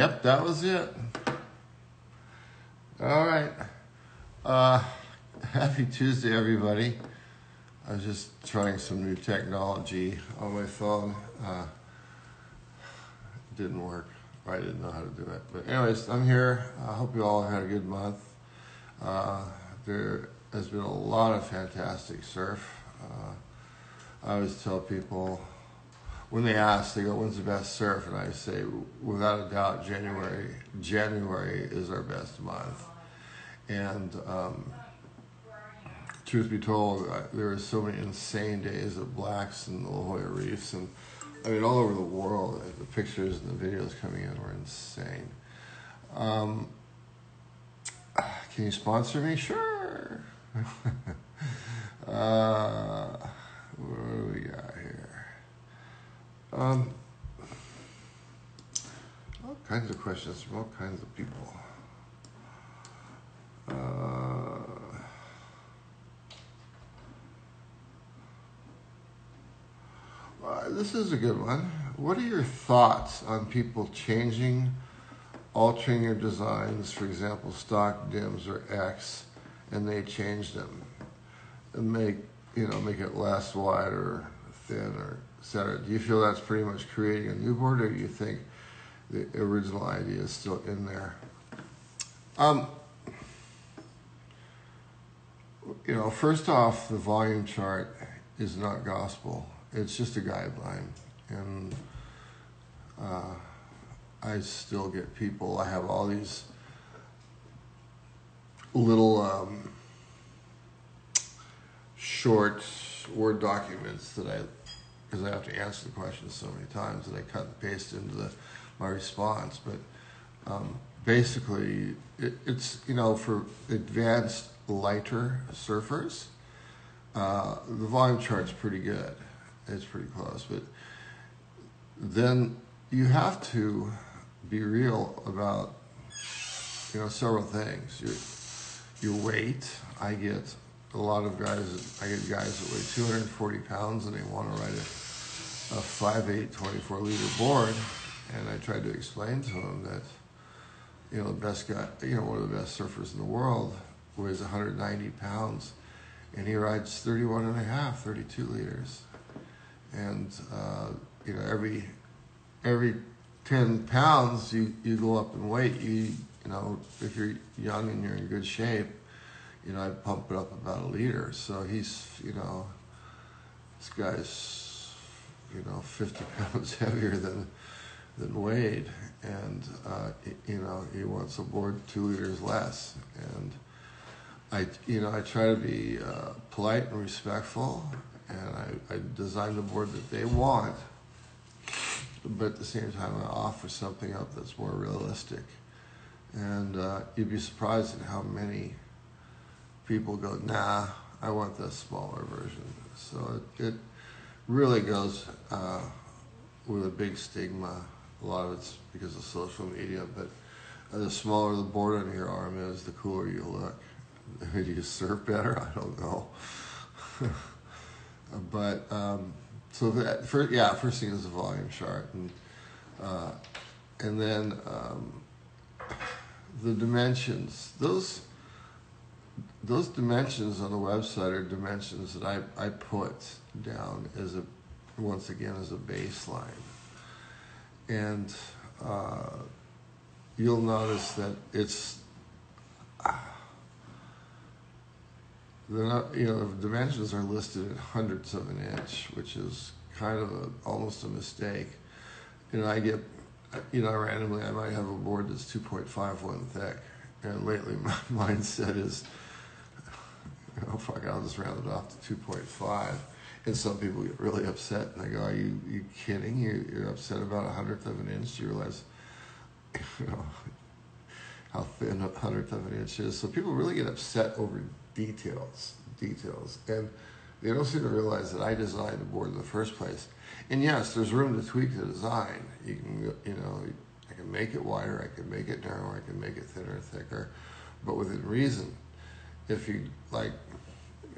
Yep, that was it. All right. Uh, happy Tuesday, everybody. I was just trying some new technology on my phone. Uh, didn't work. I didn't know how to do it. But anyways, I'm here. I hope you all had a good month. Uh, there has been a lot of fantastic surf. Uh, I always tell people when they ask, they go, "When's the best surf?" And I say, without a doubt, January. January is our best month. And um, truth be told, there are so many insane days of blacks and the La Jolla Reefs, and I mean all over the world. The pictures and the videos coming in were insane. Um, can you sponsor me? Sure. uh, what do we got here? Um, all kinds of questions from all kinds of people. Uh, uh, this is a good one. What are your thoughts on people changing, altering your designs, for example, stock dims or X, and they change them and make you know make it less wide or thin or etc. Do you feel that's pretty much creating a new board, or do you think the original idea is still in there? Um, you know, first off, the volume chart is not gospel. It's just a guideline. And uh, I still get people, I have all these little um, short Word documents that I, because I have to answer the questions so many times that I cut and paste into the, my response. But um, basically, it, it's, you know, for advanced lighter surfers, uh, the volume chart's pretty good. It's pretty close, but then you have to be real about you know several things. Your your weight. I get a lot of guys. I get guys that weigh 240 pounds and they want to ride a a 5'8", 24 liter board, and I tried to explain to them that you know the best guy, you know one of the best surfers in the world weighs 190 pounds, and he rides 31 and a half, 32 liters. And, uh, you know, every, every 10 pounds you, you go up in weight, you, you know, if you're young and you're in good shape, you know, I pump it up about a liter. So he's, you know, this guy's, you know, 50 pounds heavier than, than Wade. And, uh, you know, he wants a board two liters less. And, I, you know, I try to be uh, polite and respectful, and I, I design the board that they want, but at the same time, I offer something up that's more realistic. And uh, you'd be surprised at how many people go, nah, I want the smaller version. So it, it really goes uh, with a big stigma. A lot of it's because of social media, but the smaller the board on your arm is, the cooler you look. Do you surf better? I don't know. but um, so that first, yeah, first thing is the volume chart, and uh, and then um, the dimensions. Those those dimensions on the website are dimensions that I, I put down as a once again as a baseline, and uh, you'll notice that it's. Uh, not, you know, the dimensions are listed at hundredths of an inch, which is kind of a, almost a mistake. Know, I get, you know, randomly I might have a board that's 2.51 thick, and lately my mindset is, oh fuck, I'll just round it off to 2.5. And some people get really upset, and they go, "Are you you kidding? You, you're upset about a hundredth of an inch? Do you realize, you know, how thin a hundredth of an inch is?" So people really get upset over details, details, and they don't seem to realize that I designed the board in the first place. And yes, there's room to tweak the design. You can, you know, I can make it wider, I can make it narrower, I can make it thinner, thicker, but within reason. If you like,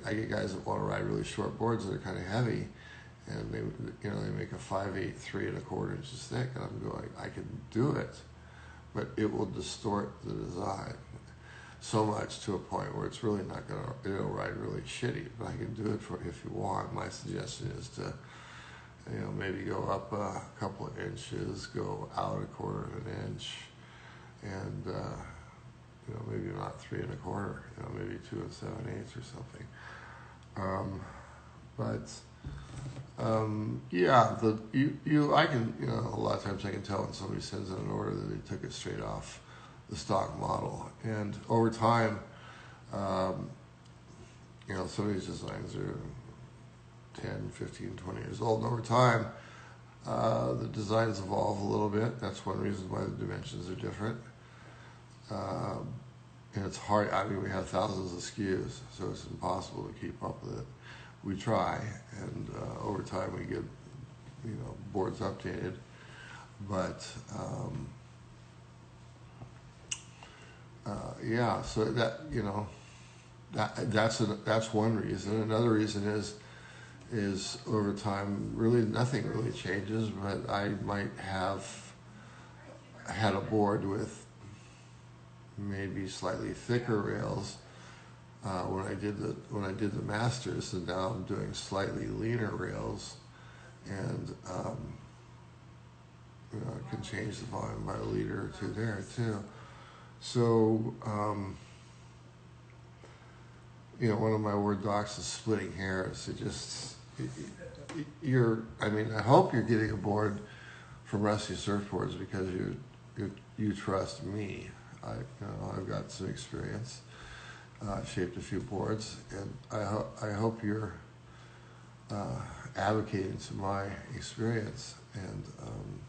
I get guys that want to ride really short boards that are kind of heavy, and they, you know, they make a five eight three and a quarter inches thick, and I'm going, I can do it, but it will distort the design so much to a point where it's really not gonna, it'll ride really shitty, but I can do it for, if you want. My suggestion is to, you know, maybe go up a couple of inches, go out a quarter of an inch, and, uh, you know, maybe not three and a quarter, you know, maybe two and seven eighths or something. Um, but, um, yeah, the, you, you, I can, you know, a lot of times I can tell when somebody sends in an order that they took it straight off the stock model. And over time, um, you know, some of these designs are 10, 15, 20 years old. And over time, uh, the designs evolve a little bit. That's one reason why the dimensions are different. Um, and it's hard. I mean, we have thousands of SKUs, so it's impossible to keep up with it. We try, and uh, over time we get, you know, boards updated. But um, uh, yeah, so that you know, that that's a, that's one reason. Another reason is is over time, really nothing really changes, but I might have had a board with maybe slightly thicker rails uh, when I did the when I did the masters, and now I'm doing slightly leaner rails, and um, you know, I can change the volume by a liter or two there too. So, um, you know, one of my word docs is splitting hairs. It just, you're, I mean, I hope you're getting a board from Rusty Surfboards because you, you, you trust me. I, you know, I've got some experience. Uh, I've shaped a few boards, and I, ho- I hope you're uh, advocating to my experience. And um,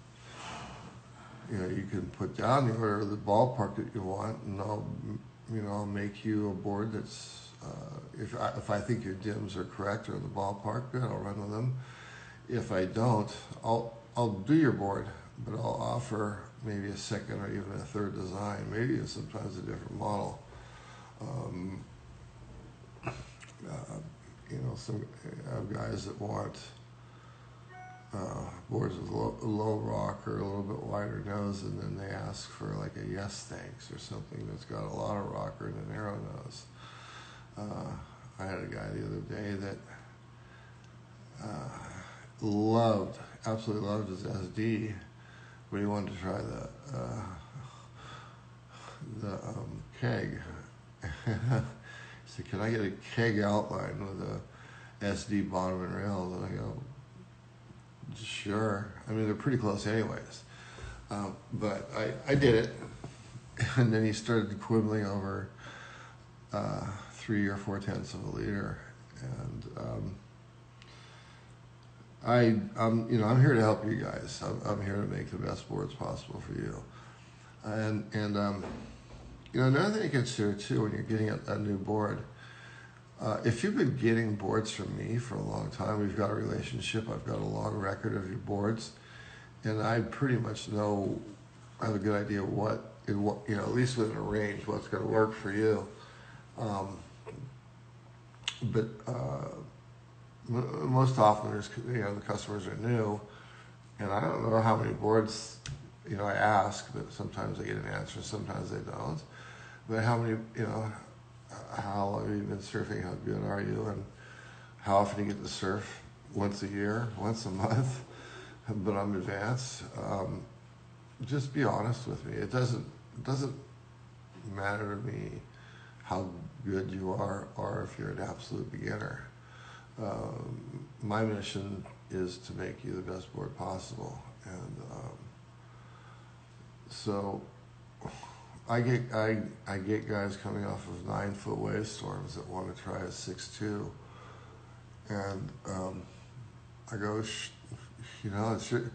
you know, you can put down the order of the ballpark that you want, and I'll, you know, I'll make you a board that's, uh, if I, if I think your dims are correct or the ballpark, good, I'll run with them. If I don't, I'll, I'll do your board, but I'll offer maybe a second or even a third design, maybe sometimes a different model. Um, uh, you know, some have guys that want uh, boards with low, low rock or a little bit wider nose, and then they ask for like a yes thanks or something that's got a lot of rocker and a narrow nose. Uh, I had a guy the other day that uh, loved, absolutely loved his SD, but he wanted to try the uh, the um, keg. he said, "Can I get a keg outline with a SD bottom and rail?" And I go, Sure. I mean, they're pretty close, anyways. Um, but I, I did it. And then he started quibbling over uh, three or four tenths of a liter. And um, I, I'm, you know, I'm here to help you guys. I'm, I'm here to make the best boards possible for you. And, and um, you know, another thing to consider too when you're getting a, a new board uh, if you've been getting boards from me for a long time, we've got a relationship. I've got a long record of your boards, and I pretty much know, I have a good idea what, what you know, at least within a range, what's going to work for you. Um, but uh, most often, there's you know the customers are new, and I don't know how many boards you know I ask, but sometimes I get an answer, sometimes they don't. But how many you know how long have you been surfing? How good are you? And how often do you get to surf? Once a year, once a month, but I'm advanced. Um, just be honest with me. It doesn't it doesn't matter to me how good you are or if you're an absolute beginner. Um, my mission is to make you the best board possible, and um, so I get I I get guys coming off of nine foot wave storms that want to try a six two, and um, I go, you know, it's your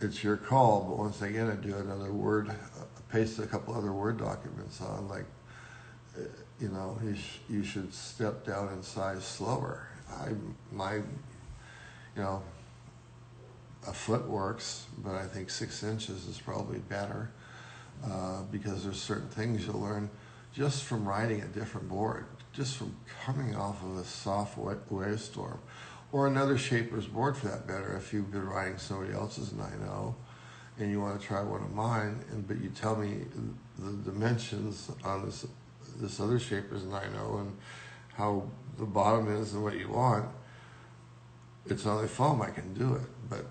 it's your call. But once again, I do another word, uh, paste a couple other word documents on, like, uh, you know, you, sh- you should step down in size slower. I my, you know, a foot works, but I think six inches is probably better uh, because there's certain things you'll learn just from riding a different board, just from coming off of a soft wave storm, or another shaper's board for that matter. If you've been riding somebody else's 9.0 and you want to try one of mine, and but you tell me the dimensions on this this other shapers, and I know and how the bottom is and what you want. It's only foam, I can do it. But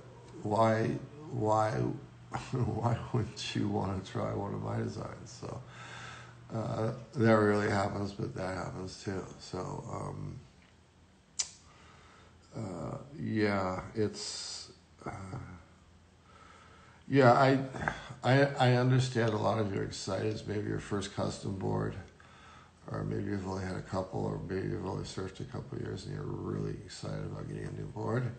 why why why wouldn't you want to try one of my designs? So uh, that really happens, but that happens too. So um, uh, yeah, it's. Uh, yeah, I, I, I understand a lot of you are excited. Maybe your first custom board, or maybe you've only had a couple, or maybe you've only surfed a couple years and you're really excited about getting a new board.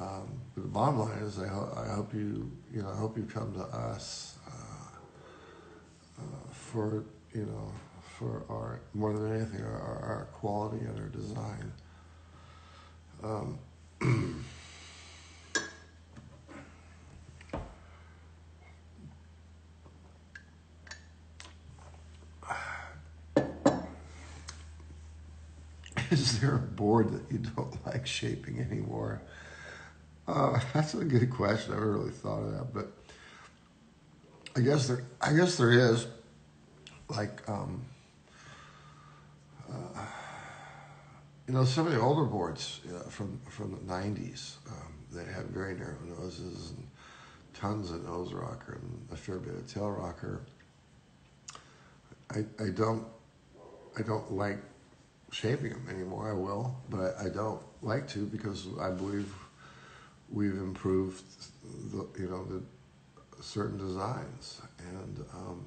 Um, but the bottom line is, I, ho- I hope you, you know, I hope you come to us uh, uh, for, you know, for our more than anything, our, our quality and our design. Um, Is there a board that you don't like shaping anymore? Uh, that's a good question. I never really thought of that, but I guess there. I guess there is. Like, um, uh, you know, some of the older boards from from the '90s um, that had very narrow noses and tons of nose rocker and a fair bit of tail rocker. I I don't I don't like shaping them anymore. I will, but I, I don't like to because I believe we've improved the you know the certain designs. And um,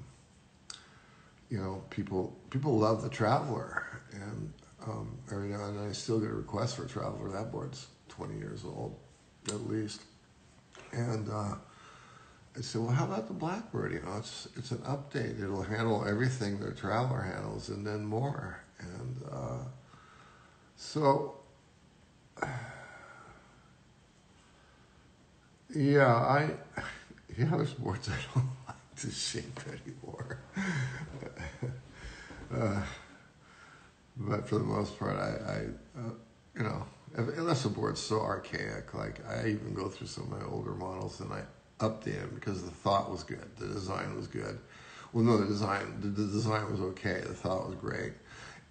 you know people people love the traveler. And um, every now and then I still get a request for a traveler. That board's 20 years old at least. And uh, I said well how about the Blackbird? You know it's it's an update. It'll handle everything the traveler handles and then more and uh, so Yeah, I yeah, there's boards I don't like to shape anymore. uh, but for the most part, I, I uh, you know, unless the board's so archaic, like I even go through some of my older models and I update them because the thought was good, the design was good. Well, no, the design the, the design was okay, the thought was great,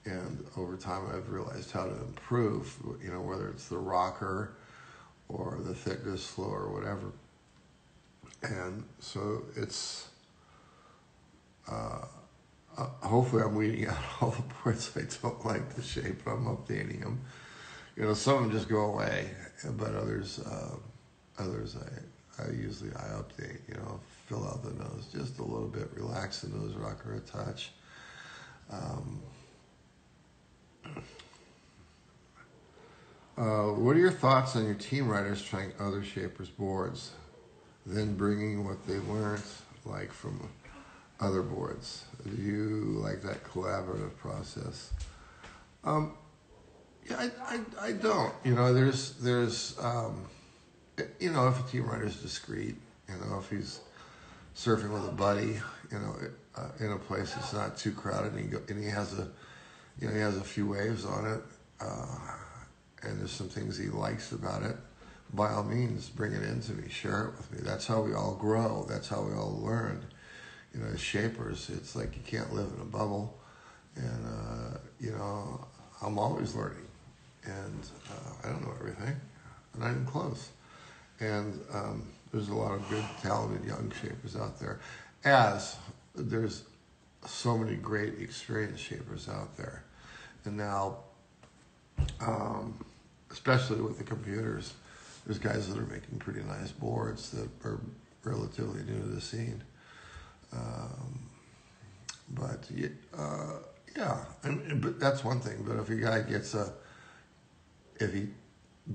and over time I've realized how to improve. You know, whether it's the rocker or the thickness flow or whatever. And so it's uh, uh, hopefully I'm weeding out all the parts I don't like the shape. but I'm updating them. You know, some of them just go away, but others, uh, others I, I usually I update. You know, fill out the nose just a little bit, relax the nose rocker a touch. Um, Uh, what are your thoughts on your team writers trying other shapers' boards, then bringing what they learned, like from other boards? Do you like that collaborative process? Um, yeah, I, I, I, don't. You know, there's there's um, you know, if a team writer is discreet, you know, if he's surfing with a buddy, you know, uh, in a place that's not too crowded, and he, go, and he has a, you know, he has a few waves on it. Uh, and there's some things he likes about it, by all means, bring it into me, share it with me. That's how we all grow. That's how we all learn. You know, as shapers, it's like you can't live in a bubble. And, uh, you know, I'm always learning. And uh, I don't know everything, and I'm close. And um, there's a lot of good, talented young shapers out there, as there's so many great experience shapers out there. And now, um, especially with the computers, there's guys that are making pretty nice boards that are relatively new to the scene. Um, but uh, yeah, but that's one thing. But if a guy gets a, if he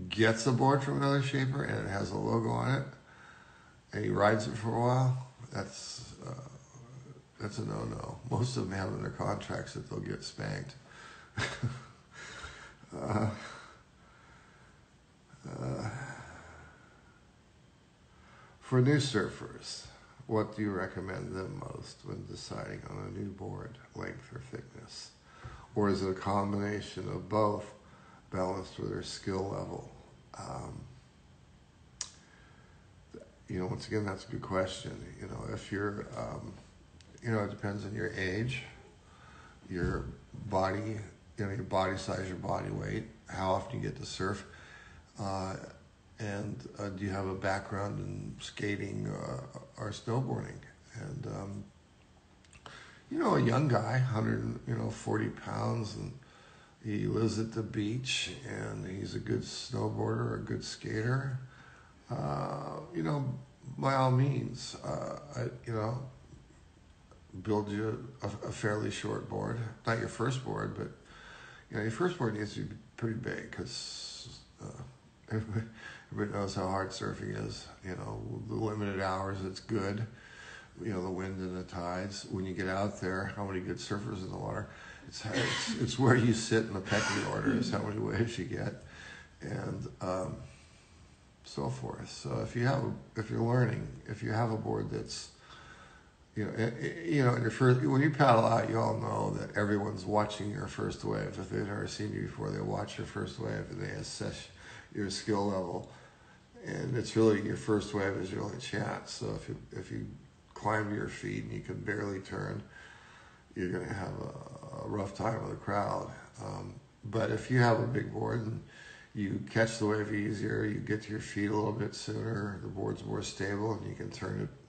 gets a board from another shaper and it has a logo on it, and he rides it for a while, that's uh, that's a no-no. Most of them have in their contracts that they'll get spanked. uh, uh, for new surfers, what do you recommend them most when deciding on a new board, length or thickness? Or is it a combination of both balanced with their skill level? Um, you know, once again, that's a good question. You know, if you're, um, you know, it depends on your age, your body, you know, your body size, your body weight, how often you get to surf, uh, and uh, do you have a background in skating uh, or snowboarding? And um, you know, a young guy, hundred, you know, forty pounds, and he lives at the beach, and he's a good snowboarder, a good skater. Uh, you know, by all means, uh, I, you know, build you a, a, fairly short board. Not your first board, but you know, your first board needs to be pretty big because uh, everybody, everybody knows how hard surfing is. You know, the limited hours, it's good. You know, the wind and the tides. When you get out there, how many good surfers in the water? It's it's, it's where you sit in the pecking order is how many waves you get, and. Um, so forth. So if you have, a, if you're learning, if you have a board that's, you know, you know, first, when you paddle out, you all know that everyone's watching your first wave. If they've never seen you before, they watch your first wave and they assess your skill level. And it's really your first wave is your only chance. So if you if you climb to your feet and you can barely turn, you're going to have a, a rough time with a crowd. Um, but if you have a big board and you catch the wave easier, you get to your feet a little bit sooner, the board's more stable, and you can turn it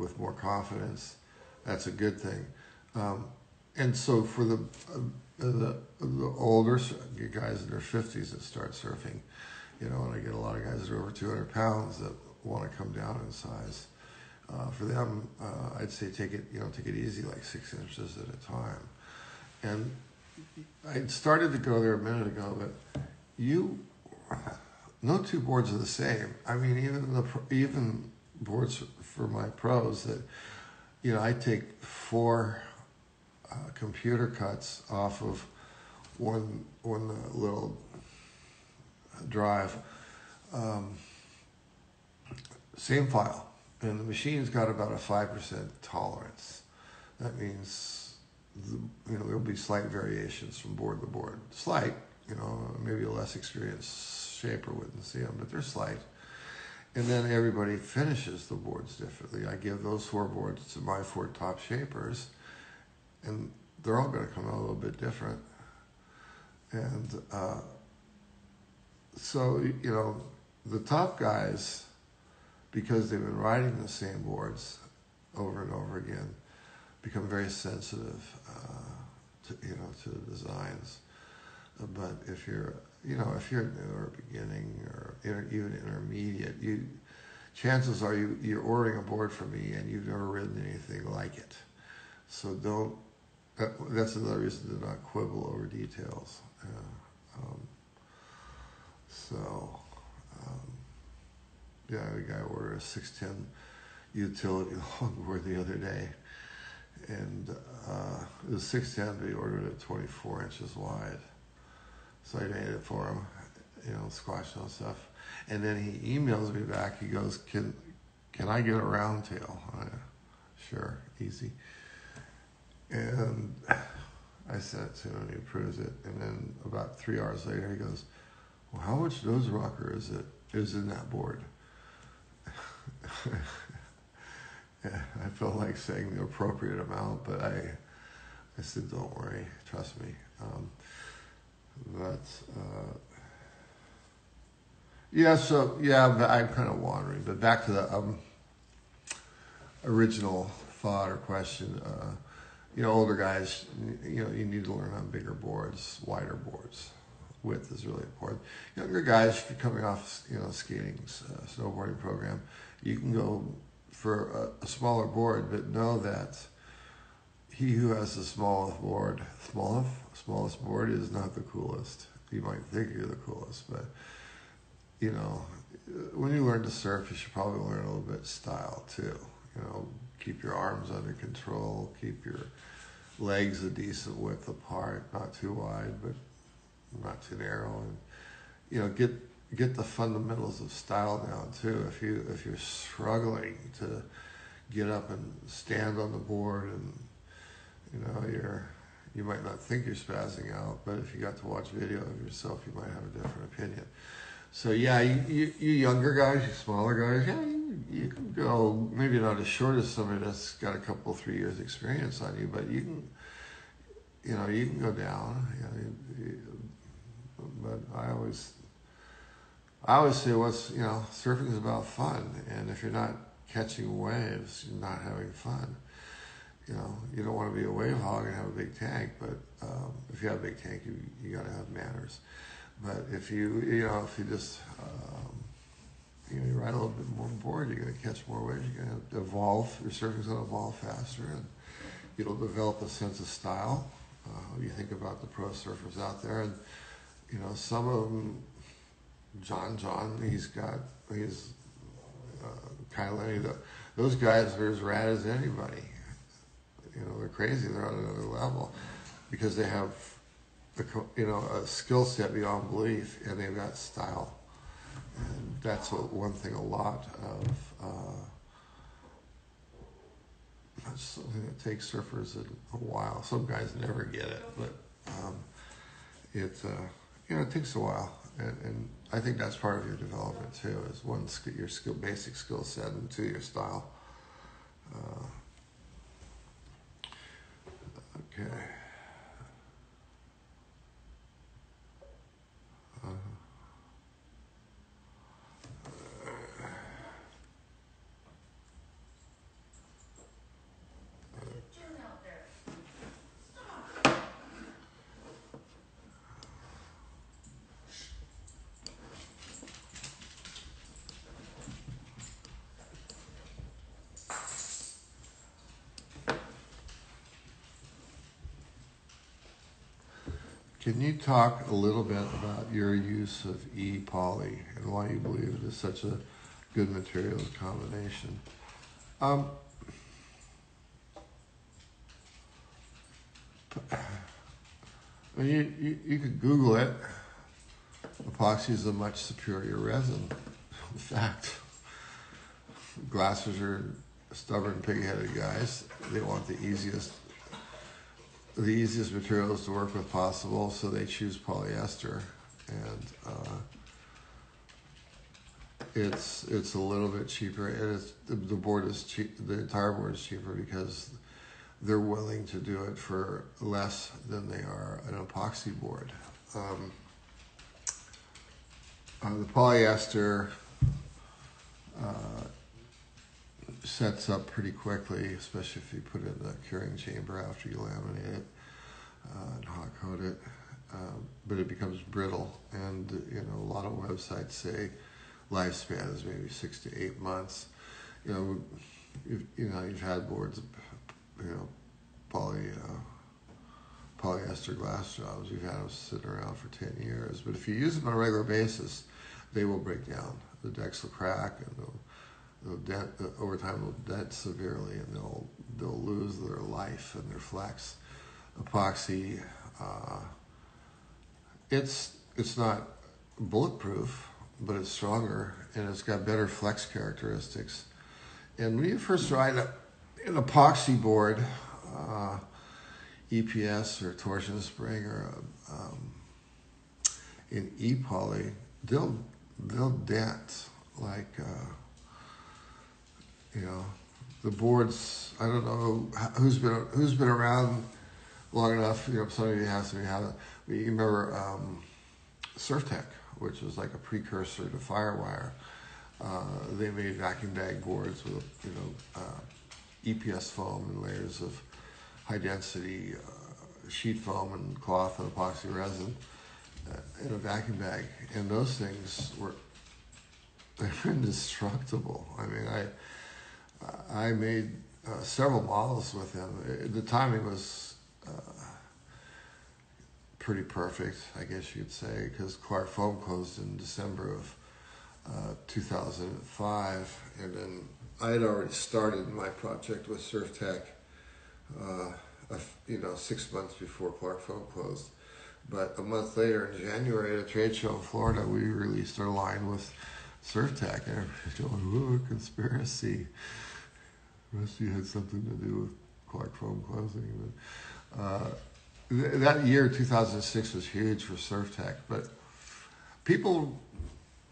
with more confidence. That's a good thing. Um, and so for the, uh, the the older guys in their 50s that start surfing, you know, and I get a lot of guys that are over 200 pounds that want to come down in size. Uh, for them, uh, I'd say take it, you know, take it easy, like six inches at a time. And I started to go there a minute ago, but you no two boards are the same. I mean, even the even boards for my pros that you know I take four uh, computer cuts off of one one little drive. Um, same file, and the machine's got about a five percent tolerance. That means the, you know there'll be slight variations from board to board, slight you know, maybe a less experienced shaper wouldn't see them, but they're slight. And then everybody finishes the boards differently. I give those four boards to my four top shapers, and they're all going to come out a little bit different. And uh, so, you know, the top guys, because they've been riding the same boards over and over again, become very sensitive, uh, to, you know, to the designs. But if you're, you know, if you're new or beginning or inter, even intermediate, you chances are you you're ordering a board from me and you've never ridden anything like it. So don't. That, that's another reason to not quibble over details. Uh, um, so, um, yeah, the guy ordered a six ten utility longboard the other day, and uh, it was six ten, but he ordered it twenty four inches wide. So I made it for him, you know, squashed all stuff. And then he emails me back. He goes, "Can can I get a round tail?" I, sure, easy. And I sent it to him. and He approves it. And then about three hours later, he goes, "Well, how much nose rocker is it? Is in that board?" yeah, I felt like saying the appropriate amount, but I, I said, "Don't worry, trust me." Um, but uh, yeah, so yeah, I'm kind of wandering, but back to the um, original thought or question. Uh, you know, older guys, you know, you need to learn on bigger boards, wider boards. Width is really important. Younger guys, if you're coming off, you know, skating, uh, snowboarding program, you can go for a, a smaller board, but know that he who has the smallest board, smallest, smallest board is not the coolest. You might think you're the coolest, but you know, when you learn to surf, you should probably learn a little bit style too. You know, keep your arms under control, keep your legs a decent width apart, not too wide, but not too narrow, and you know, get get the fundamentals of style down too. If you if you're struggling to get up and stand on the board and you know, you're you might not think you're spazzing out, but if you got to watch video of yourself, you might have a different opinion. So yeah, you, you, you younger guys, you smaller guys, yeah, you, can you can go maybe not as short as somebody that's got a couple three years experience on you, but you can you know you can go down. You know, you, but I always I always say what's you know surfing is about fun, and if you're not catching waves, you're not having fun. You know, you don't want to be a wave hog and have a big tank, but um, if you have a big tank, you you got to have manners. But if you you know if you just um, you know you ride a little bit more board, you're going to catch more waves. You're going to evolve. Your surfing's going to evolve faster, and it'll develop a sense of style. Uh, you think about the pro surfers out there, and you know some of them. John John, he's got he's uh, Lenny. The, those guys are as rad as anybody. You know, they're crazy. They're on another level because they have the you know a skill set beyond belief, and they've got style. And that's what, one thing. A lot of uh, that's something that takes surfers a, a, while. Some guys never get it, but um, it uh, you know it takes a while, and, and I think that's part of your development too. Is one your skill, basic skill set, and two your style. Uh, okay. Talk a little bit about your use of e-poly and why you believe it is such a good materials combination? Um, you, you, you could Google it. Epoxy is a much superior resin. In fact, glassers are stubborn, pig-headed guys. They want the easiest the easiest materials to work with possible, so they choose polyester, and uh, it's it's a little bit cheaper. And it's the, the board is cheap. The entire board is cheaper because they're willing to do it for less than they are an epoxy board. Um, uh, the polyester uh, sets up pretty quickly, especially if you put it in the curing chamber after you laminate it uh, and hot coat it. Uh, but it becomes brittle, and you know a lot of websites say lifespan is maybe six to eight months. You know, you've, you know you've had boards, you know, poly uh, polyester glass jobs. You've had them sitting around for ten years, but if you use them on a regular basis, they will break down. The decks will crack, and they'll they'll dent, over time they'll dent severely and they'll they'll lose their life and their flex. Epoxy, uh, it's it's not bulletproof, but it's stronger and it's got better flex characteristics. And when you first ride an epoxy board, uh, EPS or torsion spring or um, in E-poly, they'll they'll dent like. Uh, you know, the boards. I don't know who's been who's been around long enough. You know, some of you have, some of you remember um, Surftech, which was like a precursor to Firewire. Uh, they made vacuum bag boards with you know uh, EPS foam and layers of high density uh, sheet foam and cloth and epoxy resin uh, in a vacuum bag, and those things were they're indestructible. I mean, I I made uh, several models with him. The timing was uh, pretty perfect, I guess you could say, because Clark Foam closed in December of uh, 2005, and then I had already started my project with Surftech, uh, you know, six months before Clark Foam closed. But a month later, in January, at a trade show in Florida, we released our line with Surftech, and everybody's going, "Ooh, a conspiracy." Rusty had something to do with Foam closing. But, uh, th- that year, 2006, was huge for Surftech. But people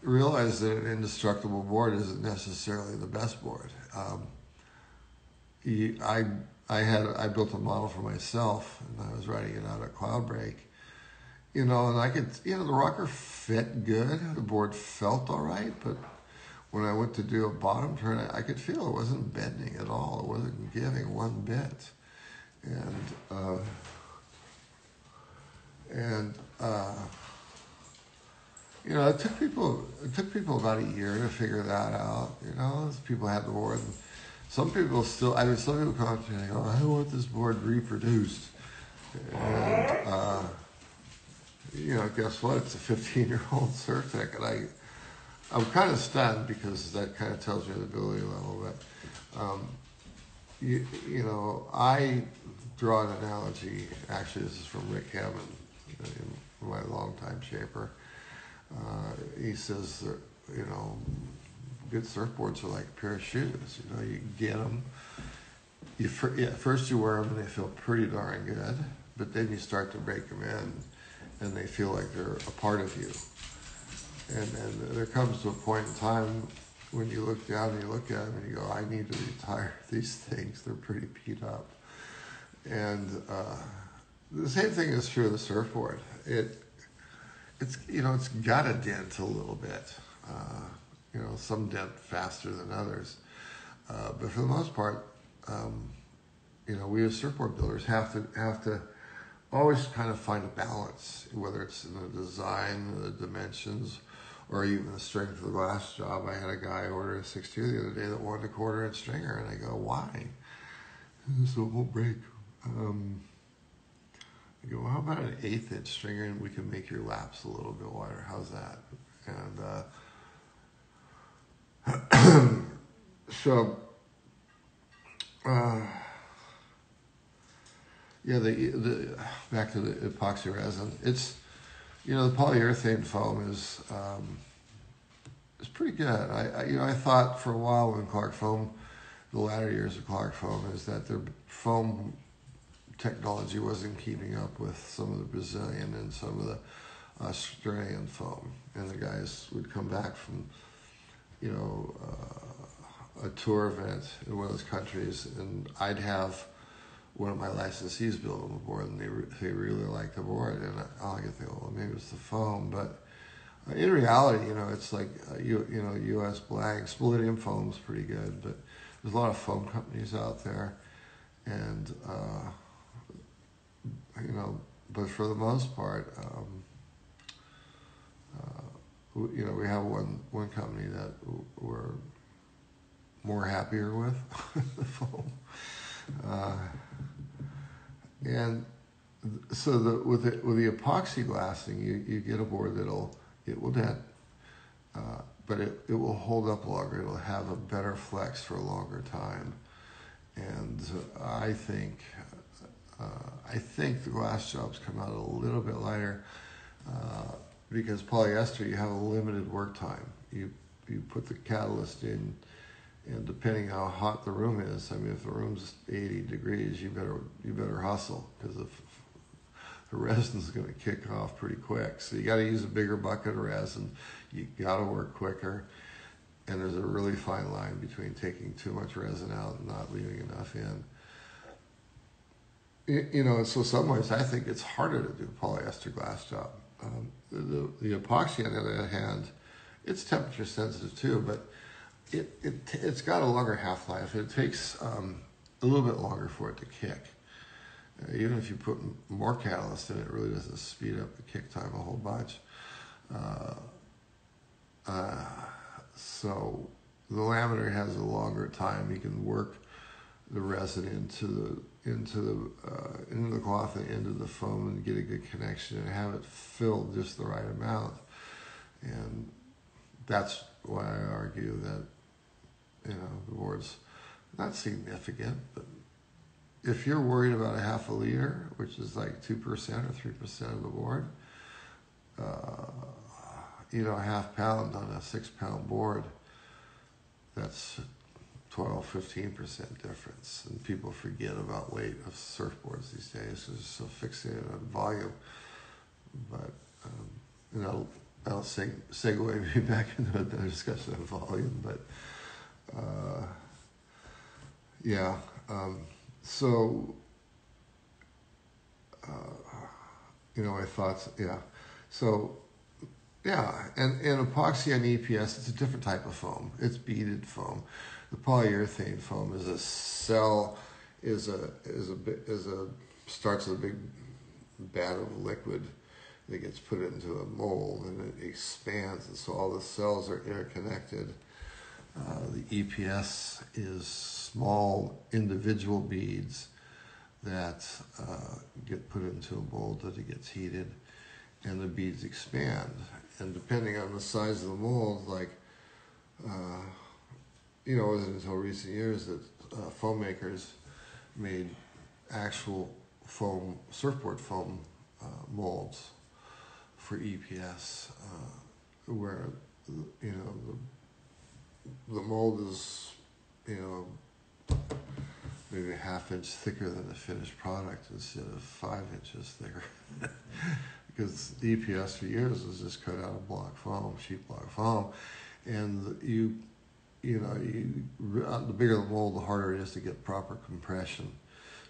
realize that an indestructible board isn't necessarily the best board. Um, I I had I built a model for myself, and I was writing it out at Cloudbreak. You know, and I could you know the rocker fit good. The board felt all right, but when I went to do a bottom turn, I, I could feel it wasn't bending at all. It wasn't giving one bit, and uh, and. Uh, you know, it took people it took people about a year to figure that out. You know, people had the board. And some people still, I mean, some people come up to me and go, "I want this board reproduced," and uh, you know, guess what? It's a 15 year old Surftech, and I, I'm kind of stunned because that kind of tells me the ability level. But um, you, you know, I draw an analogy. Actually, this is from Rick Hammond, my longtime shaper uh, he says, that, you know, good surfboards are like a pair of shoes. You know, you get them. You fir- yeah, first you wear them and they feel pretty darn good, but then you start to break them in, and they feel like they're a part of you. And and there comes a point in time when you look down and you look at them and you go, I need to retire these things. They're pretty beat up. And uh, the same thing is true of the surfboard. It it's you know it's got a dent a little bit. Uh, you know, some dent faster than others, uh, but for the most part, um, you know, we as surfboard builders have to have to always kind of find a balance, whether it's in the design, the dimensions, or even the strength of the glass job. I had a guy order a six two the other day that wanted a quarter inch stringer, and I go, why? So it won't break. Um, I go, well, how about an eighth inch stringer and we can make your laps a little bit wider? How's that? And uh, so, uh, yeah, the, the back to the epoxy resin. It's you know the polyurethane foam is um, is pretty good. I, I, you know I thought for a while when Clark Foam, the latter years of Clark Foam, is that their foam technology wasn't keeping up with some of the Brazilian and some of the Australian foam. And the guys would come back from, you know, uh, a tour event in one of those countries, and I'd have one of my licensees build them a board, and they, re- they really liked the board. And I, I could think, well, maybe it's the foam, but uh, in reality, you know, it's like uh, you you know U.S. blank Spaldium foam's pretty good, but there's a lot of foam companies out there, and uh, you know, but for the most part, um, uh, you know, we have one one company that we're more happier with the foam, and so the with the, with the epoxy glassing, you, you get a board that'll it will dent, uh, but it, it will hold up longer. It'll have a better flex for a longer time, and I think uh, I think the glass jobs come out a little bit lighter uh, because polyester you have a limited work time. You you put the catalyst in, and depending how hot the room is, I mean, if the room's 80 degrees, you better you better hustle because if the resin's going to kick off pretty quick. So you got to use a bigger bucket of resin. You got to work quicker. And there's a really fine line between taking too much resin out and not leaving enough in you know, so some ways I think it's harder to do polyester glass job. Um, the, the, epoxy, on the other hand, it's temperature sensitive too, but it, it, it's got a longer half life. It takes um, a little bit longer for it to kick. Uh, even if you put more catalyst in it, really doesn't speed up the kick time a whole bunch. Uh, uh, so the laminar has a longer time. You can work the resin into the into the uh, into the cloth and into the foam and get a good connection and have it filled just the right amount. And that's why I argue that you know the board's not significant, but if you're worried about a half a liter, which is like two percent or three percent of the board, uh, you know, a half pound on a six pound board, that's 12, 15% difference. And people forget about weight of surfboards these days. They're so fixated on volume. But, um, you know, I'll seg- segue me back into another discussion of volume, but uh, yeah. Um, so, uh, you know, I thought, yeah. So, yeah, and, and epoxy on EPS, it's a different type of foam. It's beaded foam. The polyurethane foam is a cell, is a is a is a starts with a big vat of liquid that gets put into a mold and it expands, and so all the cells are interconnected. Uh, the EPS is small individual beads that uh, get put into a mold that it gets heated, and the beads expand. And depending on the size of the mold, like uh, you know, it wasn't until recent years that uh, foam makers made actual foam surfboard foam uh, molds for EPS, uh, where you know the the mold is you know maybe a half inch thicker than the finished product instead of five inches thicker. because EPS for years was just cut out of block foam, sheet block foam, and you you know, you, the bigger the mold, the harder it is to get proper compression.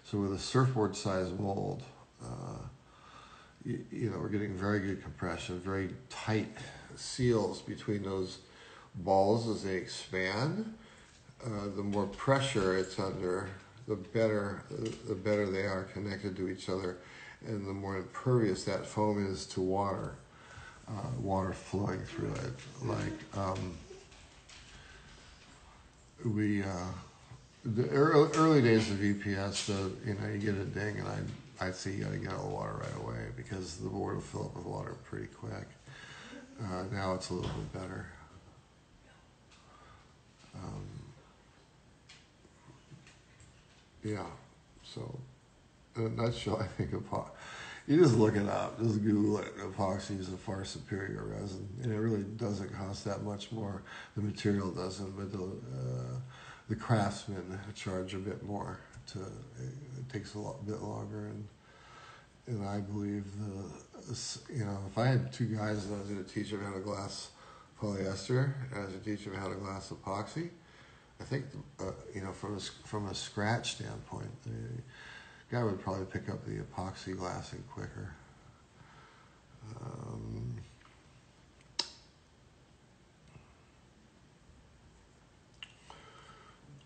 So with a surfboard size mold, uh, you, you, know, we're getting very good compression, very tight seals between those balls as they expand. Uh, the more pressure it's under, the better the better they are connected to each other, and the more impervious that foam is to water, uh, water flowing through it. Like um, we uh, the early, early days of EPS, the you know you get a ding and I I see you got to get all the water right away because the board will fill up with water pretty quick. Uh, now it's a little bit better. Um, yeah, so in a nutshell, I think epo- you just look it up, just Google it. Epoxy is a far superior resin, and it really doesn't cost that much more. The material doesn't, but the uh, the craftsmen charge a bit more. To it takes a lot, bit longer, and and I believe the you know if I had two guys that I was going to teach them how to glass polyester, as a teacher how to glass epoxy, I think uh, you know from a, from a scratch standpoint, the guy would probably pick up the epoxy glassing quicker. Um,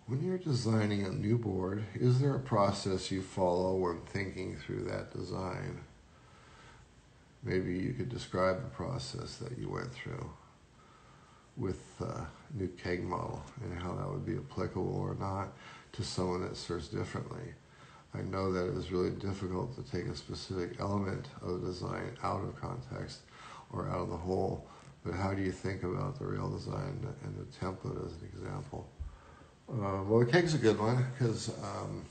When you're designing a new board, is there a process you follow when thinking through that design? Maybe you could describe the process that you went through with a new keg model and how that would be applicable or not to someone that serves differently. I know that it is really difficult to take a specific element of the design out of context or out of the whole, but how do you think about the real design and the template as an example? Uh, well, the keg's a good one because um,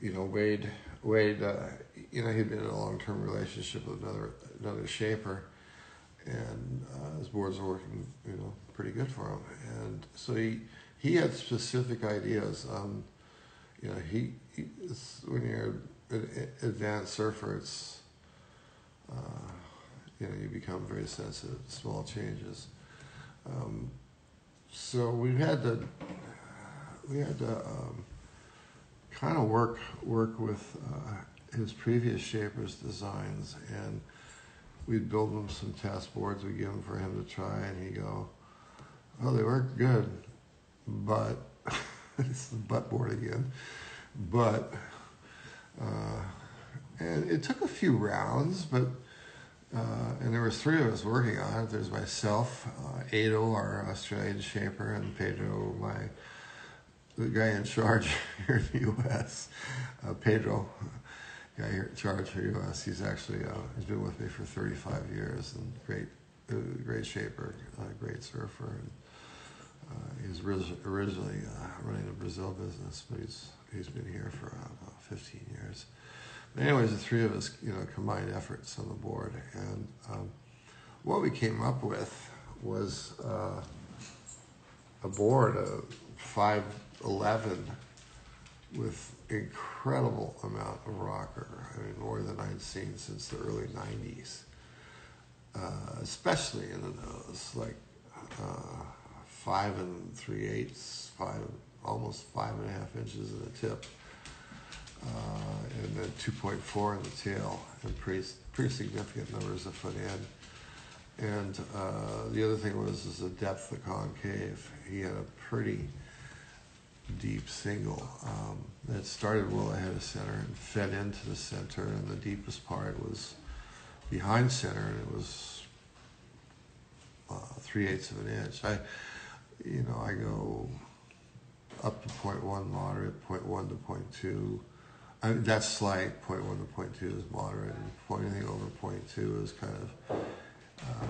you know Wade. Wade, uh, you know, he'd been in a long-term relationship with another another shaper, and uh, his boards were working, you know, pretty good for him. And so he he had specific ideas. Um, you know, he, he when you're an advanced surfer, it's uh, you know you become very sensitive to small changes. Um, so we had to we had to um, kind of work work with uh, his previous shapers designs and we'd build him some test boards we give him for him to try and he'd go oh they work good but it's the butt board again but uh, and it took a few rounds but uh, and there was three of us working on it. There's myself, uh, Ado, our Australian shaper, and Pedro, my the guy in charge here in the U.S. Uh, Pedro, guy here charge for U.S. He's actually uh, he's been with me for 35 years and great, uh, great shaper, uh, great surfer. And, he he's originally running a Brazil business, but he's he's been here for about 15 years But anyways, the three of us, you know, combined efforts on the board, and um, what we came up with was uh, a board of five eleven with incredible amount of rocker. I mean, more than I'd seen since the early '90s. uh, especially in the nose, like uh, five and three eighths, five, almost five and a half inches in the tip, uh, and then 2.4 in the tail, and pretty, pretty significant numbers a foot in. And uh, the other thing was is the depth of concave. He had a pretty deep single um, that started well ahead of center and fed into the center, and the deepest part was behind center, and it was uh, three eighths of an inch. I, you know, I go up to point one moderate, point one to point two. I mean, that's slight. Point one to point two is moderate, and point anything over point two is kind of uh,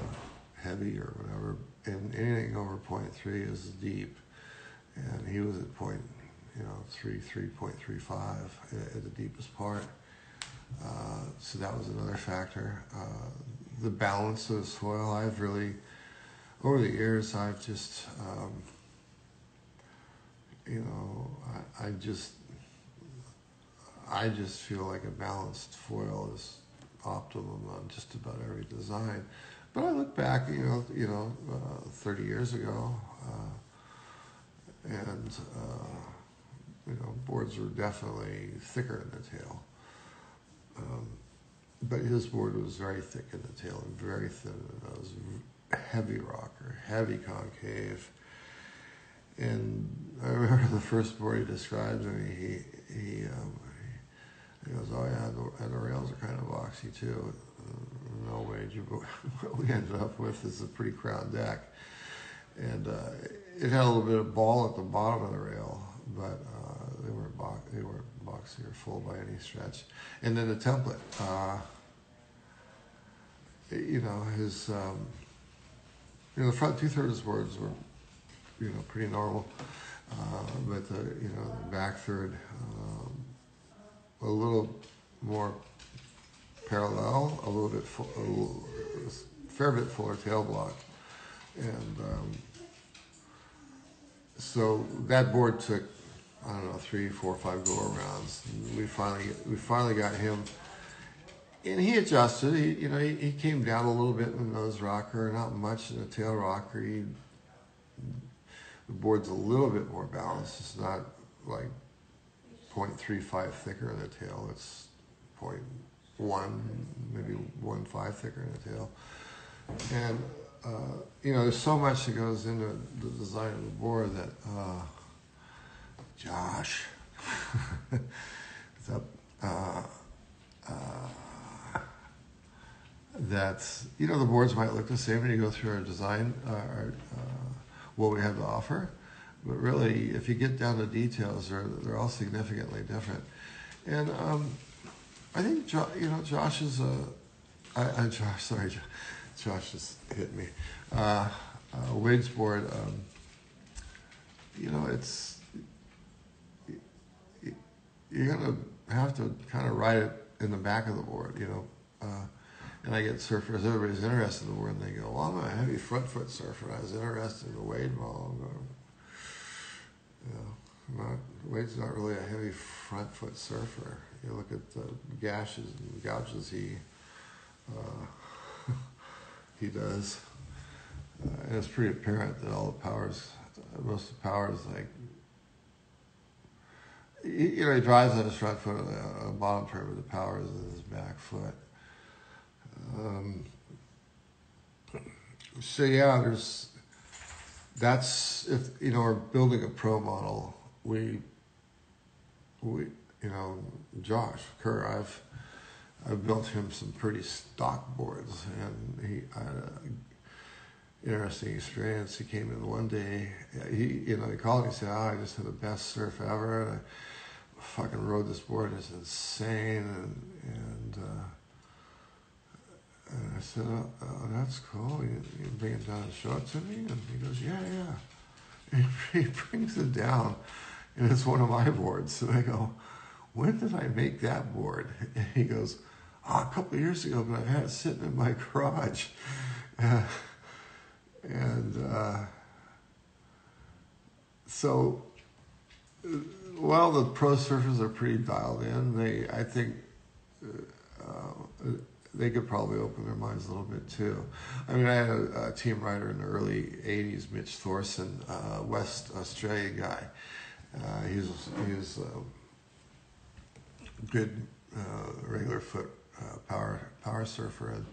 heavy or whatever. And anything over point three is deep. And he was at point, you know, three, three point three five at, at the deepest part. Uh, so that was another factor. Uh, the balance of the foil, I've really, over the years, I've just, um, you know, I, I, just, I just feel like a balanced foil is optimum on just about every design. But I look back, you know, you know, uh, 30 years ago, uh, and uh, you know, boards were definitely thicker in the tail. Um, but his board was very thick in the tail and very thin in the nose. Heavy rocker, heavy concave. And I remember the first board he described to me, he, he, um, he goes, oh yeah, the, and the rails are kind of boxy too. No wager, but what we ended up with is a pretty crown deck. And uh, it had a little bit of ball at the bottom of the rail, but uh, they weren't box, they weren't boxy or full by any stretch. And then the template, uh, you know, his, um, you know, the front two thirds of boards were, you know, pretty normal, uh, but the, you know, the back third, um, a little more parallel, a little bit, full, a, little, a fair bit fuller tail block, and um, so that board took I don't know three, four, five go arounds. We finally we finally got him, and he adjusted. He you know he, he came down a little bit in the nose rocker, not much in the tail rocker. He, the board's a little bit more balanced. It's not like 0.35 thicker in the tail. It's 0.1, maybe 1.5 thicker in the tail. And uh, you know, there's so much that goes into the design of the board that uh, Josh, what's? Uh, uh, that you know the boards might look the same when you go through our design, uh, our, uh, what we have to offer, but really, if you get down to details, they're they're all significantly different. And um, I think jo- you know Josh is a, I, I, Josh, sorry. Josh just hit me. Uh, uh, Wade's board, um, you know, it's you're gonna have to kind of write it in the back of the board, you know. Uh, and I get surfers, everybody's interested in the board, and they go, "Well, I'm a heavy front foot surfer. I was interested in the Wade ball." You know, not, Wade's not really a heavy front foot surfer. You look at the gashes and gouges he. Uh, he does. Uh, and it's pretty apparent that all the powers, most of the powers, like, he, you know, he drives on his front foot, uh, bottom trim, with the power is his back foot. Um, so yeah, there's, that's, if, you know, we're building a pro model, we, we, you know, Josh Kerr, I've, I've built him some pretty stock boards, and he had an interesting experience. He came in one day, he you know he called me and said, "Oh, I just had the best surf ever." And I fucking rode this board. It's insane, and and, uh, and I said, oh, oh, that's cool. You, you bring it down and show it to me?" And he goes, "Yeah, yeah." And he brings it down, and it's one of my boards. And I go, "When did I make that board?" And he goes oh, a couple of years ago, but I've had it sitting in my garage. And uh, so, while the pro surfers are pretty dialed in, they, I think, uh, they could probably open their minds a little bit too. I mean, I had a, a team rider in the early '80s, Mitch Thorson, uh, West Australia guy. Uh, he was a good uh, regular foot uh, power power surfer, and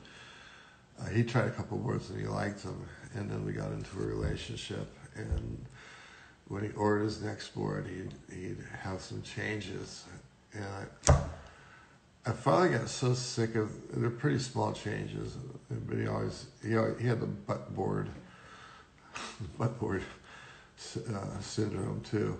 uh, he tried a couple boards and he liked them, and then we got into a relationship. And when he ordered his next board, he'd he'd have some changes, and I, I finally got so sick of. They're pretty small changes, but he always he always, he had the butt board, butt board uh, syndrome too.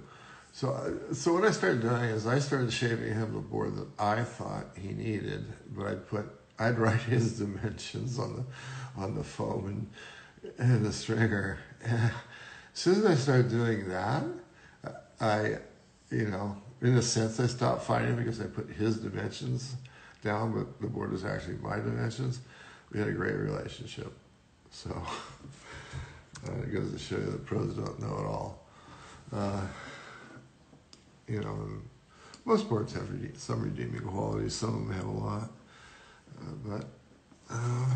So, so what I started doing is I started shaving him the board that I thought he needed, but I'd put I'd write his dimensions on the on the foam and and the stringer. as soon as I started doing that, I, you know, in a sense, I stopped fighting because I put his dimensions down, but the board was actually my dimensions. We had a great relationship. So uh, it goes to show you that pros don't know it all. Uh, you know, most boards have some redeeming qualities. Some of them have a lot, uh, but uh,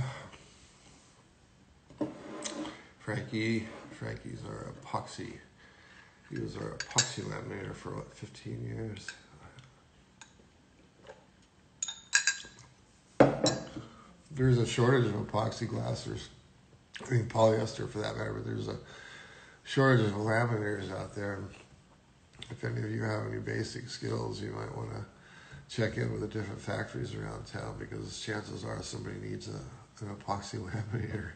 Frankie, Frankie's our epoxy. He was our epoxy laminator for what, 15 years. There's a shortage of epoxy glass. There's, I mean, polyester for that matter, but there's a shortage of laminators out there if any of you have any basic skills, you might want to check in with the different factories around town because chances are somebody needs a, an epoxy laminator.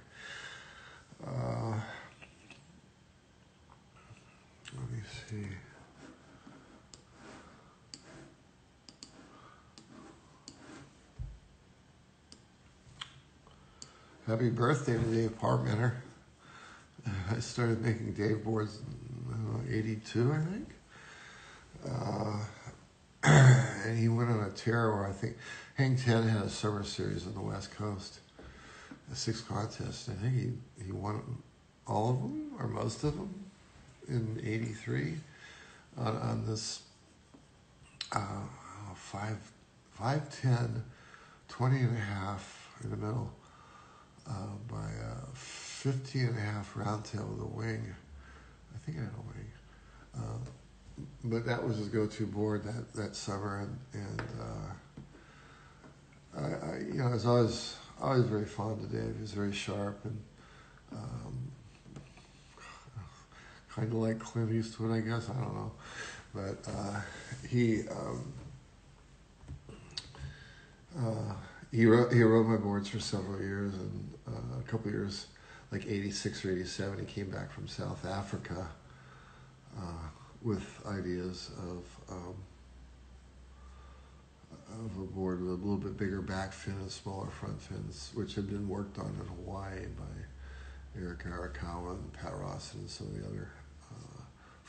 Uh, let me see. Happy birthday to Dave Parmenter. I started making Dave boards in 82, I think. Uh, and he went on a tear where I think Hang Ten had a summer series on the West Coast, a six contest. I think he, he won all of them or most of them in '83 on, on this uh, 5, 5'10, 20 and a half in the middle uh, by a 50 and a half round tail with a wing. I think I had a wing. Uh, but that was his go-to board that, that summer, and, and uh, I, I, you know, I was always always very fond of Dave. He was very sharp and um, kind of like Clint Eastwood, I guess. I don't know, but uh, he um, uh, he wrote he wrote my boards for several years, and uh, a couple years, like '86 or '87, he came back from South Africa. Uh, with ideas of um, of a board with a little bit bigger back fin and smaller front fins, which had been worked on in Hawaii by Eric Arakawa and Pat Rawson and some of the other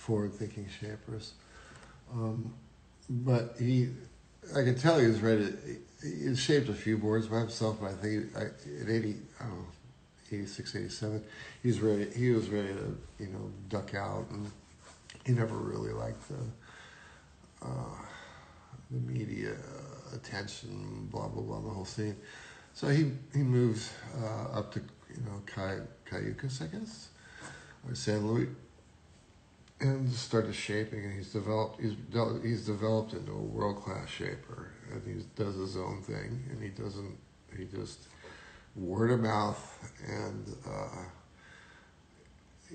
forward-thinking shapers. Um, but he, I can tell he was ready. To, he shaped a few boards by himself, but I think I, at 80, I don't know, 86, 87, he was ready. He was ready to, you know, duck out and he never really liked the uh, the media attention, blah blah blah, the whole scene. So he he moves uh, up to you know Cayucos, I guess, or San Luis, and started shaping. And he's developed he's he's developed into a world class shaper, and he does his own thing, and he doesn't he just word of mouth and uh,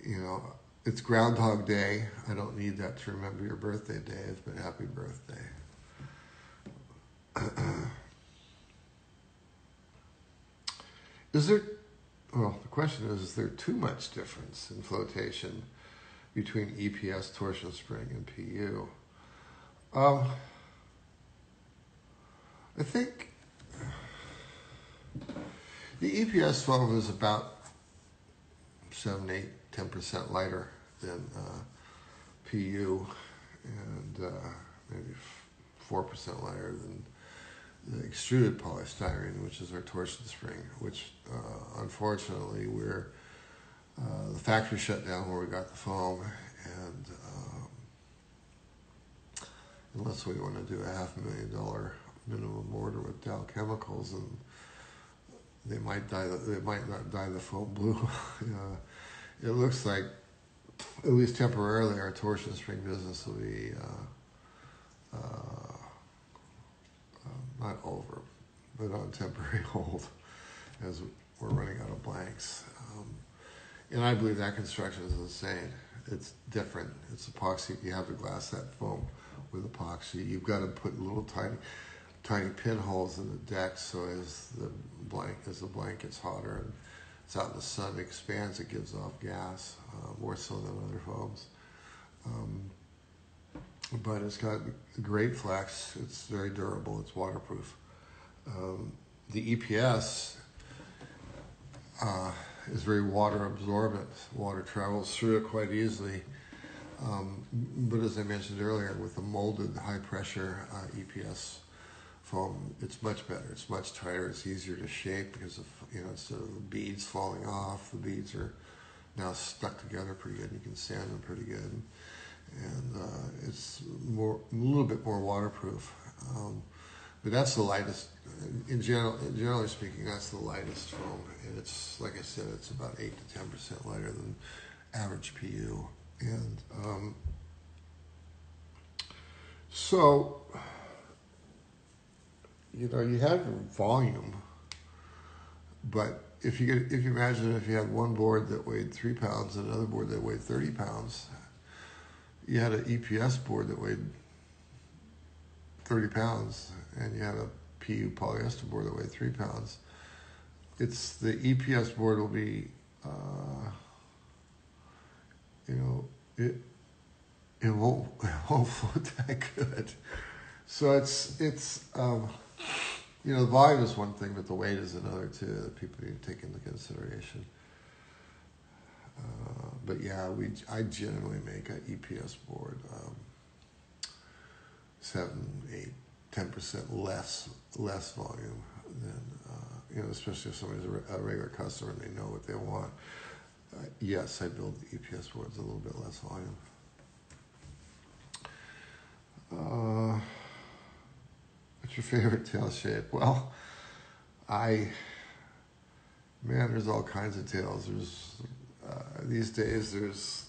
you know it's Groundhog Day. I don't need that to remember your birthday, Dave, but happy birthday. is there, well, the question is, is there too much difference in flotation between EPS torsion spring and PU? Um, I think the EPS 12 is about 7, 8, 10% lighter than uh, PU and uh, maybe 4% lighter than the extruded polystyrene, which is our torsion spring, which uh, unfortunately we're uh, the factory shut down where we got the foam, and um, unless we want to do a half million dollar minimum order with Dow Chemicals, and they might dye the, they might not dye the foam blue. it looks like, at least temporarily, our torsion spring business will be uh, uh, uh, not over, but on temporary hold as we're running out of blanks. And I believe that construction is insane. It's different. It's epoxy. You have to glass that foam with epoxy. You've got to put little tiny, tiny pinholes in the deck so as the blank as the blank gets hotter and it's out in the sun, it expands, it gives off gas uh, more so than other foams. Um, but it's got great flex. It's very durable. It's waterproof. Um, the EPS uh, is very water absorbent. Water travels through it quite easily. Um, but as I mentioned earlier, with the molded high pressure uh, EPS foam, it's much better. It's much tighter. It's easier to shape because of you know instead of the beads falling off, the beads are now stuck together pretty good. You can sand them pretty good, and uh, it's more a little bit more waterproof. Um, but that's the lightest. In general, generally speaking, that's the lightest foam, and it's like I said, it's about eight to ten percent lighter than average PU, and um, so you know you have your volume, but if you get if you imagine if you had one board that weighed three pounds and another board that weighed thirty pounds, you had an EPS board that weighed 30 pounds and you had a PU polyester board that weighed three pounds, it's the EPS board will be, uh, you know, it it won't it won't float that good. So it's it's um, you know the volume is one thing, but the weight is another too that people need to take into consideration. Uh, but yeah, we I generally make an EPS board. Um, seven, eight, ten percent less less volume than uh, you know, especially if somebody's a, re- a regular customer and they know what they want. Uh, yes, I build the EPS boards a little bit less volume. Uh, what's your favorite tail shape? Well, I man, there's all kinds of tails. There's uh, these days there's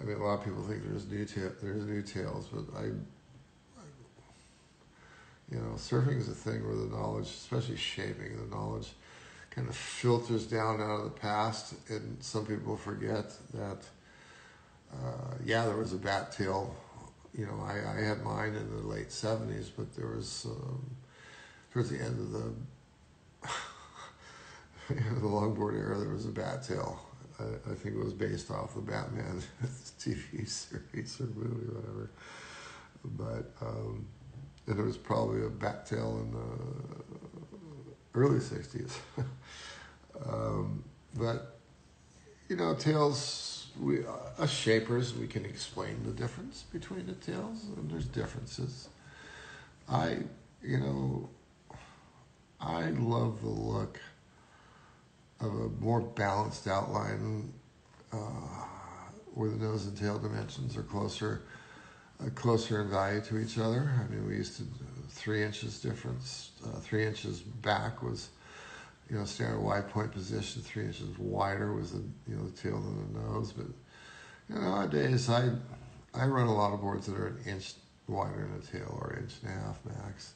I mean, a lot of people think there's new ta- there's new tails, but I, I, you know, surfing is a thing where the knowledge, especially shaping, the knowledge kind of filters down out of the past, and some people forget that. Uh, yeah, there was a bat tail. You know, I, I had mine in the late '70s, but there was um, towards the end of the the longboard era, there was a bat tail I, I think it was based off the Batman TV series or movie, whatever. But um, and there was probably a bat tail in the early '60s. um, but you know, tails. We us shapers, we can explain the difference between the tails, and there's differences. I, you know, I love the look of a more balanced outline uh, where the nose and tail dimensions are closer uh, closer in value to each other. I mean, we used to three inches difference. Uh, three inches back was, you know, standard wide point position. Three inches wider was the you know the tail than the nose. But you know, nowadays I I run a lot of boards that are an inch wider than a tail or inch and a half max.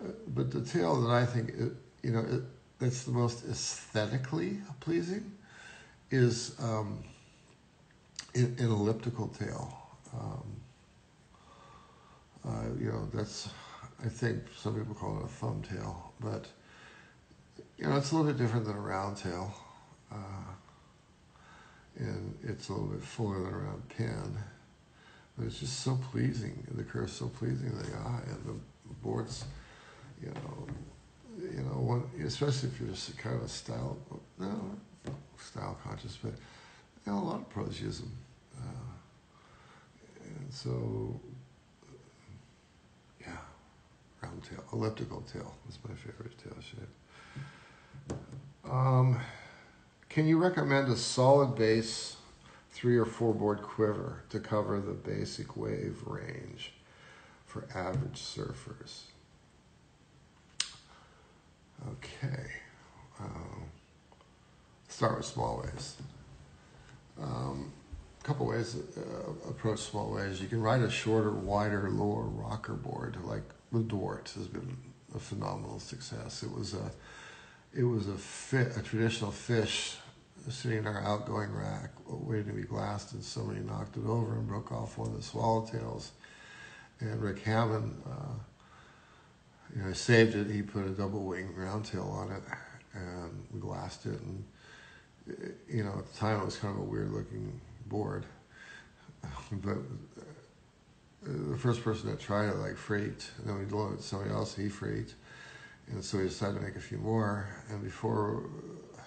Uh, but the tail that I think it, you know it, that's the most aesthetically pleasing is um, an, an, elliptical tail. Um, uh, you know, that's, I think some people call it a thumb tail, but, you know, it's a little bit different than a round tail. Uh, and it's a little bit fuller than a round pin. But it's just so pleasing. The curve's so pleasing to the eye, and the board's, you know, you know, especially if you're just kind of style, no, style conscious, but you know, a lot of pros use them. Uh, and so, yeah, round tail, elliptical tail is my favorite tail shape. Um, can you recommend a solid base three or four board quiver to cover the basic wave range for average surfers? Okay. Um, start with small. Um, a couple ways uh, approach small ways. You can ride a shorter, wider, lower rocker board, like the Dwart has been a phenomenal success. It was a, it was a fit, a traditional fish sitting in our outgoing rack, waiting to be glassed, and somebody knocked it over and broke off one of the swallowtails. And Rick Hammond, uh, know, saved it. He put a double wing round tail on it, and we glassed it. And you know, at the time it was kind of a weird looking board, but the first person that tried it like freaked, and then we loaned it to somebody else. He freaked, and so we decided to make a few more. And before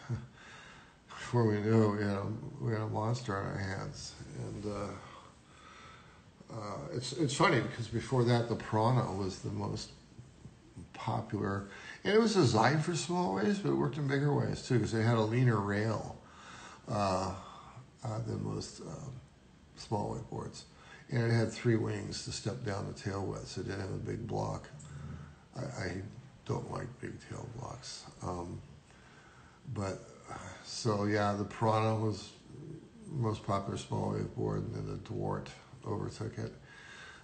before we knew, we had a, we had a monster on our hands. And uh, uh, it's it's funny because before that, the Prana was the most popular, and it was designed for small waves, but it worked in bigger ways too because they had a leaner rail uh, uh than most um, small wave boards, and it had three wings to step down the tail with, so it didn't have a big block. I, I don't like big tail blocks, um, but so yeah, the Prana was most popular small wave board, and then the Dwart overtook it.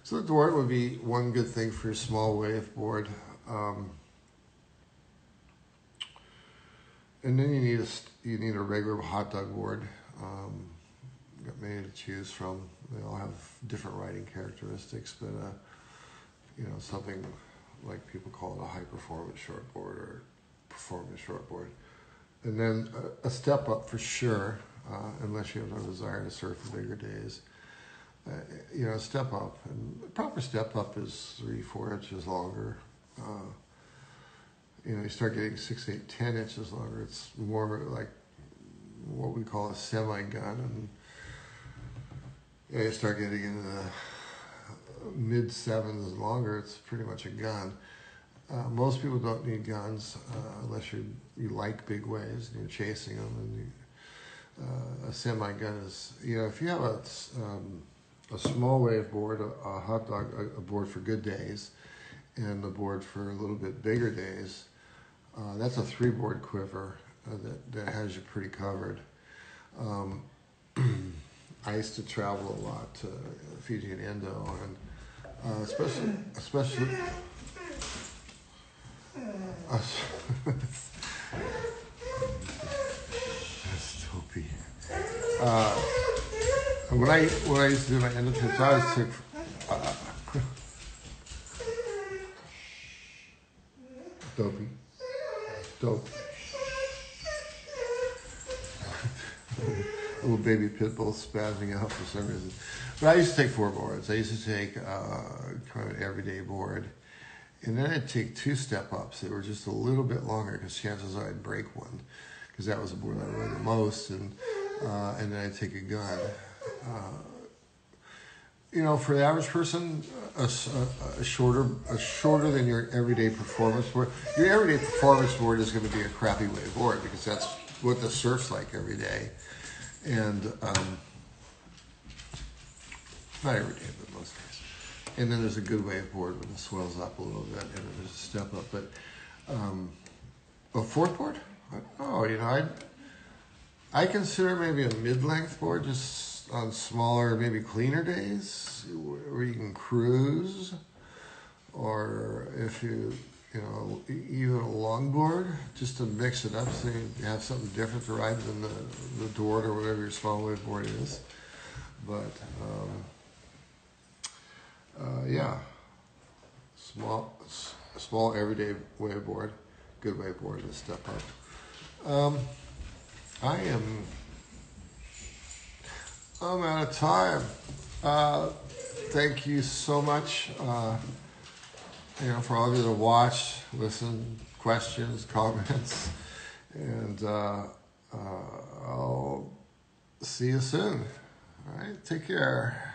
So the Dwart would be one good thing for your small wave board. Um, and then you need a you need a regular hot dog board. Um, got many to choose from. They all have different writing characteristics, but uh, you know something like people call it a high performance shortboard or performance shortboard. And then a, a step up for sure, uh, unless you have no desire to surf bigger days. Uh, you know, step up. And proper step up is three, four inches longer. Uh, you know, you start getting six, eight, ten inches longer. It's more like what we call a semi gun. And you start getting into the mid sevens longer, it's pretty much a gun. Uh, most people don't need guns uh, unless you you like big waves and you're chasing them. And you, uh, a semi gun is you know if you have a um, a small wave board, a, a hot dog, a, a, board for good days, and the board for a little bit bigger days. Uh, that's a three board quiver uh, that that has you pretty covered. Um, I used to travel a lot to Fiji and Indo, and uh, especially especially that's Topi. Uh, when I when I used to do my endotips, I was sick. Uh, Dopey. Dope. Little baby pit bull spazzing out for some reason. But I used to take four boards. I used to take uh, kind of an everyday board and then I'd take two step ups. They were just a little bit longer because chances are I'd break one because that was the board I rode the most. And, uh, and then I'd take a gun. Uh, you know, for the average person, a, a, a, shorter, a shorter than your everyday performance board. Your everyday performance board is going to be a crappy wave board because that's what the surf's like every day, and um, not every day, but most days and then there's a good wave board when it swells up a little bit, and there's a step up. But um, a fourth board? Oh, you know, I I consider maybe a mid-length board just on smaller, maybe cleaner days where you can cruise, or if you you know even a longboard just to mix it up so you have something different to ride than the the Dwart or whatever your small wave board is. But um, uh, yeah, small, small everyday wave board, good wave board to step up. Um, I am, I'm out of time. Uh, thank you so much, uh, you know, for all of you to watch, listen, questions, comments, and uh, uh, I'll see you soon. All right, take care.